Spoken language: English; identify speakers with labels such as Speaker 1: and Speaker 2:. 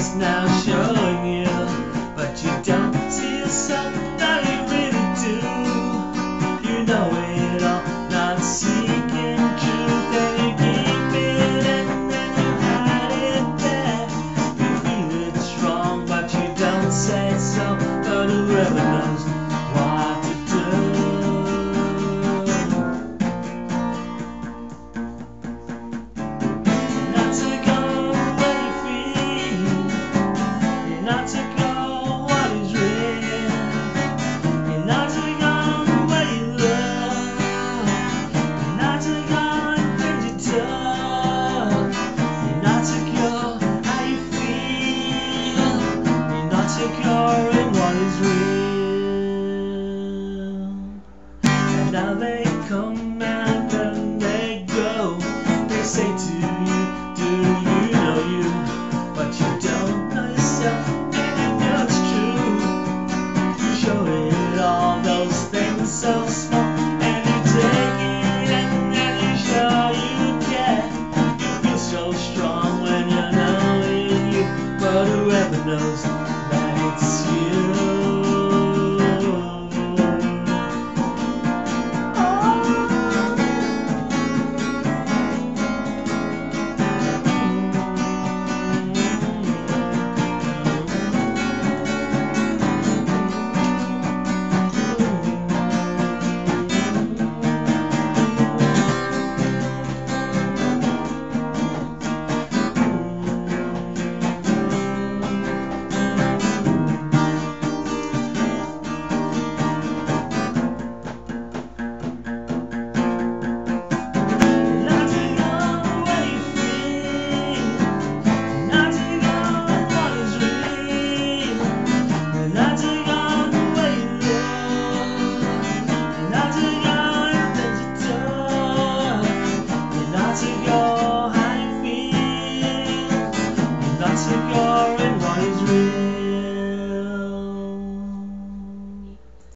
Speaker 1: just now showing you, but you don't see yourself, no you really do, you know it. secure in what is real. And now they come and then they go. They say to you, Do you know you? But you don't know yourself. to go.